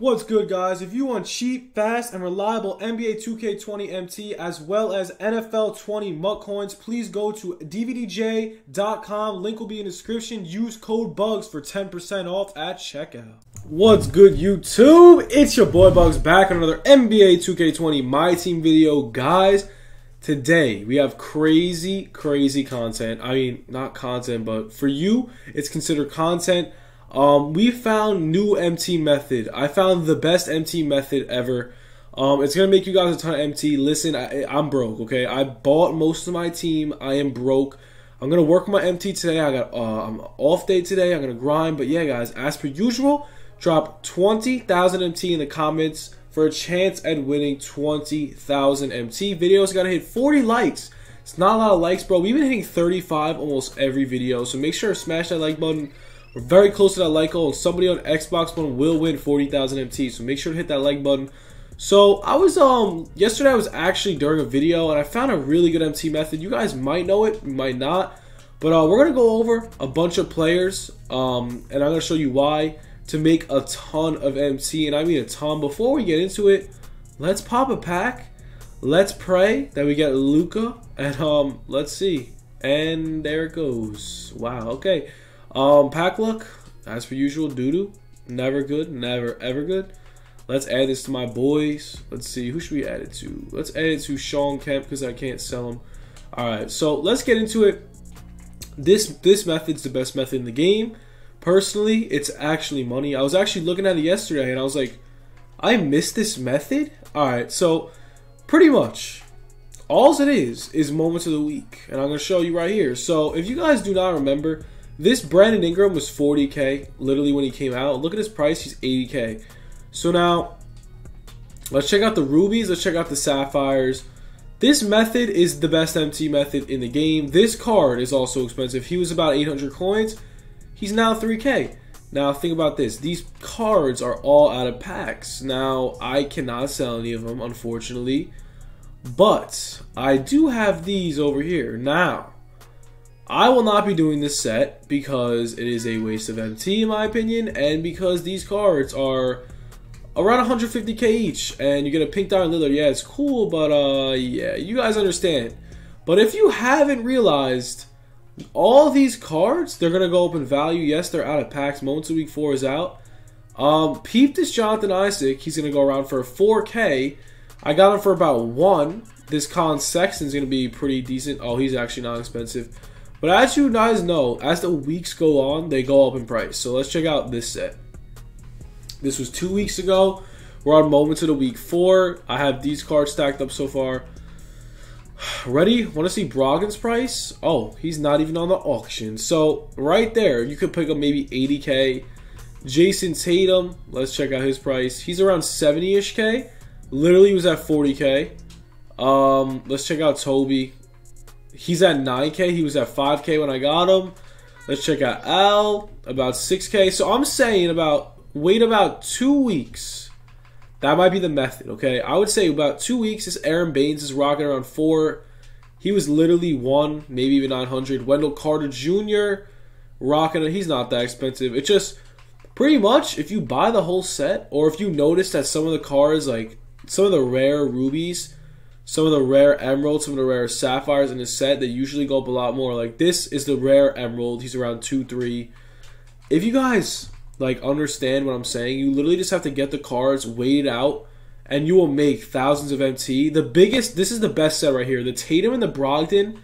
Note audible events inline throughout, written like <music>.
What's good, guys? If you want cheap, fast, and reliable NBA 2K20 MT as well as NFL 20 MUT coins, please go to DVDJ.com. Link will be in the description. Use code BUGS for 10% off at checkout. What's good, YouTube? It's your boy Bugs back on another NBA 2K20 My Team video. Guys, today we have crazy, crazy content. I mean, not content, but for you, it's considered content. Um, we found new MT method. I found the best MT method ever. Um, it's gonna make you guys a ton of MT. Listen, I, am broke. Okay, I bought most of my team. I am broke. I'm gonna work my MT today. I got uh, I'm off day today. I'm gonna grind. But yeah, guys, as per usual, drop 20,000 MT in the comments for a chance at winning 20,000 MT. Videos gotta hit 40 likes. It's not a lot of likes, bro. We've been hitting 35 almost every video. So make sure to smash that like button we're very close to that like goal, somebody on Xbox One will win 40,000 MT. So make sure to hit that like button. So I was um yesterday I was actually during a video and I found a really good MT method. You guys might know it, might not, but uh, we're gonna go over a bunch of players um and I'm gonna show you why to make a ton of MT and I mean a ton. Before we get into it, let's pop a pack. Let's pray that we get Luka and um let's see. And there it goes. Wow. Okay. Um, pack luck, as per usual, doodoo. Never good, never ever good. Let's add this to my boys. Let's see, who should we add it to? Let's add it to Sean Kemp because I can't sell him. All right, so let's get into it. This this method's the best method in the game. Personally, it's actually money. I was actually looking at it yesterday and I was like, I missed this method? All right, so pretty much all it is is moments of the week and i'm going to show you right here so if you guys do not remember this Brandon Ingram was 40k literally when he came out. Look at his price; he's 80k. So now, let's check out the rubies. Let's check out the sapphires. This method is the best MT method in the game. This card is also expensive. He was about 800 coins. He's now 3k. Now think about this. These cards are all out of packs. Now I cannot sell any of them, unfortunately. But I do have these over here. Now, I will not be doing this set because it is a waste of MT in my opinion, and because these cards are around 150k each, and you get a pink diamond Lillard. Yeah, it's cool, but uh, yeah, you guys understand. But if you haven't realized, all these cards they're gonna go up in value. Yes, they're out of packs. Moments of Week Four is out. Um, peep this Jonathan Isaac. He's gonna go around for 4k. I got him for about one. This Collin Sexton's gonna be pretty decent. Oh, he's actually not expensive. But as you guys know, as the weeks go on, they go up in price. So let's check out this set. This was two weeks ago. We're on moments of the week four. I have these cards stacked up so far. <sighs> Ready? Want to see Brogdon's price? Oh, he's not even on the auction. So right there, you could pick up maybe 80k. Jayson Tatum, let's check out his price. He's around 70-ish k. Literally was at 40k. Um, let's check out Toby. He's at 9K. He was at 5K when I got him. Let's check out Al, about 6K. So I'm saying about wait about two weeks. That might be the method, okay? I would say about two weeks. This Aron Baynes is rocking around four. He was literally one, maybe even 900. Wendell Carter Jr. rocking it. He's not that expensive. It's just pretty much if you buy the whole set, or if you notice that some of the cards, like some of the rare rubies, some of the rare emeralds, some of the rare sapphires in the set that usually go up a lot more. Like this is the rare emerald. He's around two, three. If you guys like understand what I'm saying, you literally just have to get the cards, wait it out, and you will make thousands of MT. The biggest, this is the best set right here. The Tatum and the Brogdon.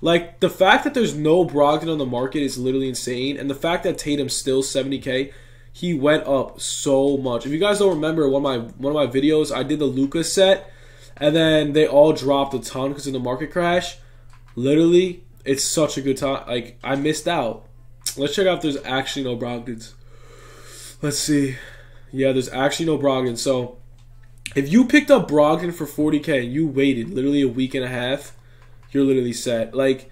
Like the fact that there's no Brogdon on the market is literally insane, and the fact that Tatum's still 70k, he went up so much. If you guys don't remember one of my one of my videos, I did the Luka's set and then they all dropped a ton because of the market crash. Literally, it's such a good time. Like I missed out. Let's check out if there's actually no Brogdons. Let's see. Yeah, there's actually no Brogdon. So if you picked up Brogdon for 40k and you waited literally a week and a half, you're literally set. Like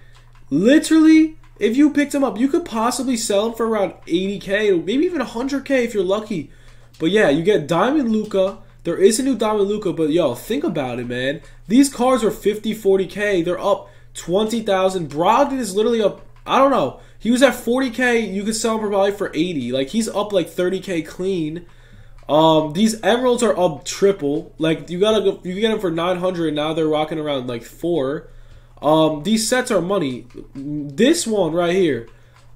literally, if you picked him up, you could possibly sell him for around 80k, maybe even 100k if you're lucky. But yeah, you get Diamond Luka there is a new Diamond Luka, but yo, think about it, man. These cards are 50, 40k. They're up 20,000. Brogdon is literally up, I don't know. He was at 40k. You could sell him probably for 80. Like, he's up like 30k clean. Um, these emeralds are up triple. Like you gotta go, you get them for nine hundred. Now they're rocking around like four. Um, these sets are money. This one right here,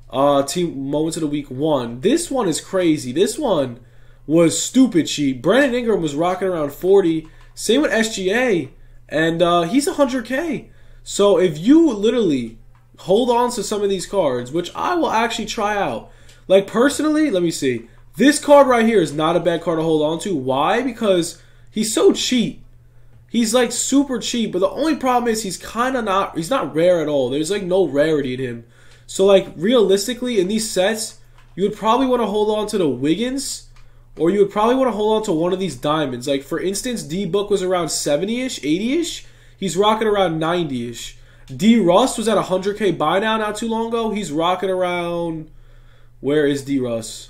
uh, team moments of the week one. This one is crazy. This one was stupid cheap. Brandon Ingram was rocking around forty. Same with SGA, and uh, he's hundred k. So if you literally hold on to some of these cards, which I will actually try out. Like personally, let me see. This card right here is not a bad card to hold on to. Why? Because he's so cheap. He's like super cheap, but the only problem is he's kind of not he's not rare at all. There's like no rarity in him. So like realistically in these sets, you would probably want to hold on to the Wiggins or you would probably want to hold on to one of these diamonds. Like for instance, D Book was around 70ish, 80ish. He's rocking around 90ish. D Russ was at 100k buy now not too long ago. He's rocking around where is D Russ?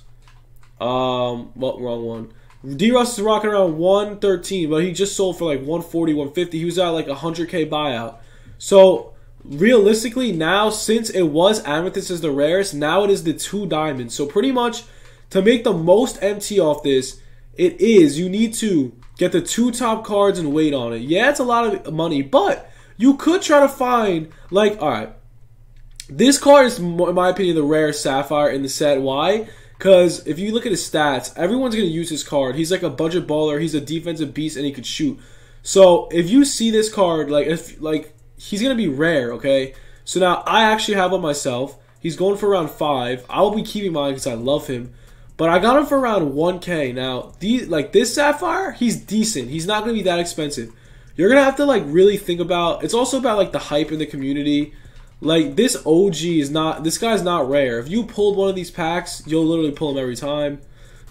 Um, well, wrong one. D Russ is rocking around 113, but he just sold for like 140, 150. He was at like 100k buyout. So realistically, now since it was Amethyst is the rarest, now it is the two diamonds. So pretty much to make the most MT off this, it is you need to get the two top cards and wait on it. Yeah, it's a lot of money, but you could try to find like all right. This card is, in my opinion, the rare Sapphire in the set. Why? Because if you look at his stats, everyone's going to use his card. He's like a budget baller. He's a defensive beast, and he could shoot. So if you see this card, like if like he's going to be rare, okay. So now I actually have him myself. He's going for around five. I will be keeping mine because I love him. But I got him for around 1K. Now, these, like this Sapphire, he's decent. He's not going to be that expensive. You're going to have to like really think about. It's also about like the hype in the community. Like this OG is not this guy's not rare. If you pulled one of these packs, you'll literally pull him every time.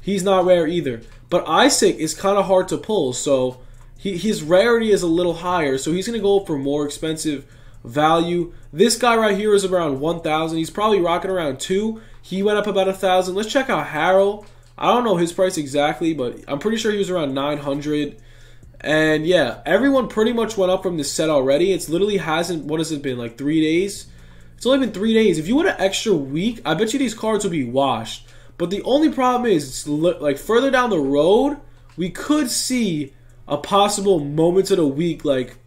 He's not rare either. But Isaac is kind of hard to pull, so he, his rarity is a little higher. So he's gonna go for more expensive value. This guy right here is around 1,000. He's probably rocking around two. He went up about a thousand. Let's check out Harrell. I don't know his price exactly, but I'm pretty sure he was around 900. And yeah, everyone pretty much went up from this set already. It's literally hasn't, what has it been, like three days? It's only been three days. If you want an extra week, I bet you these cards will be washed. But the only problem is, it's like further down the road, we could see a possible moments of the week, like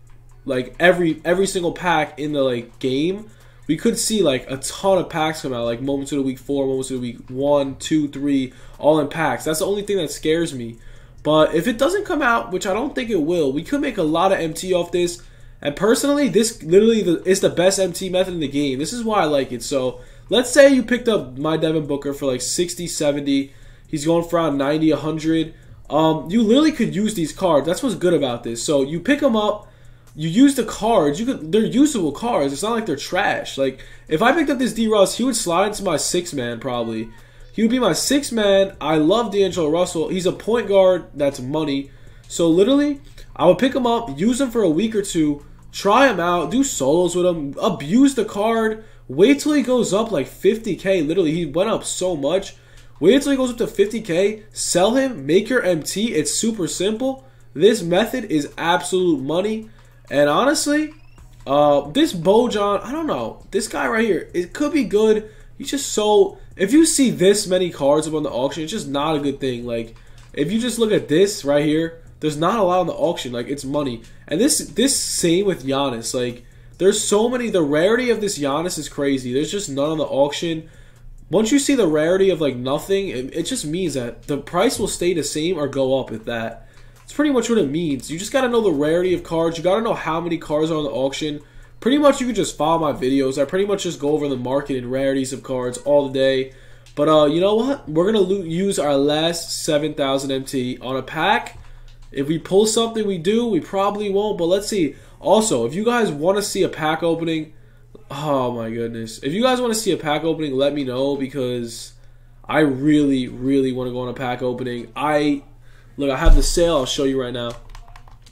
like every every single pack in the like game. We could see like a ton of packs come out, like moments of the week four, moments of the week one, two, three, all in packs. That's the only thing that scares me. But if it doesn't come out, which I don't think it will, we could make a lot of MT off this. And personally, this literally the, is the best MT method in the game. This is why I like it. So let's say you picked up my Devin Booker for like 60, 70. He's going for around 90, 100. Um, you literally could use these cards. That's what's good about this. So you pick them up. You use the cards. You could. They're usable cards. It's not like they're trash. Like if I picked up this D Russ, he would slide into my six man probably. He would be my six man. I love D'Angelo Russell. He's a point guard that's money. So literally, I would pick him up, use him for a week or two, try him out, do solos with him, abuse the card. Wait till he goes up like 50k. Literally, he went up so much. Wait until he goes up to 50k, sell him, make your MT. It's super simple. This method is absolute money. And honestly, uh, this Bojan, I don't know. This guy right here, it could be good. He's just so if you see this many cards up on the auction, it's just not a good thing. Like, if you just look at this right here, there's not a lot on the auction. Like, it's money. And this this same with Giannis. Like, there's so many. The rarity of this Giannis is crazy. There's just none on the auction. Once you see the rarity of like nothing, it, it just means that the price will stay the same or go up. If that, it's pretty much what it means. You just gotta know the rarity of cards. You gotta know how many cards are on the auction pretty much you can just follow my videos. I pretty much just go over the market and rarities of cards all the day. But uh, you know what? We're gonna use our last 7,000 MT on a pack. If we pull something, we do. We probably won't, but let's see. Also, if you guys want to see a pack opening, oh my goodness, if you guys want to see a pack opening, let me know because I really, really want to go on a pack opening. I look, I have the sale. I'll show you right now.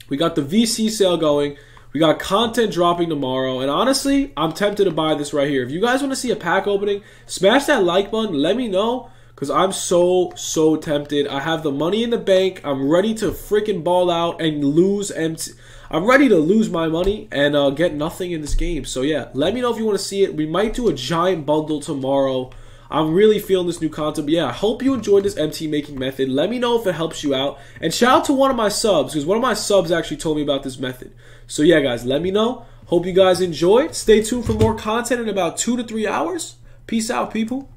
We got the VC sale going. We got content dropping tomorrow, and honestly, I'm tempted to buy this right here. If you guys want to see a pack opening, smash that like button. Let me know because I'm so so tempted. I have the money in the bank. I'm ready to freaking ball out and lose MT. I'm ready to lose my money and uh, get nothing in this game. So yeah, let me know if you want to see it. We might do a giant bundle tomorrow. I'm really feeling this new content. But yeah, I hope you enjoyed this MT making method. Let me know if it helps you out. And shout out to one of my subs, because one of my subs actually told me about this method. So yeah, guys, let me know. Hope you guys enjoyed. Stay tuned for more content in about two to three hours. Peace out, people.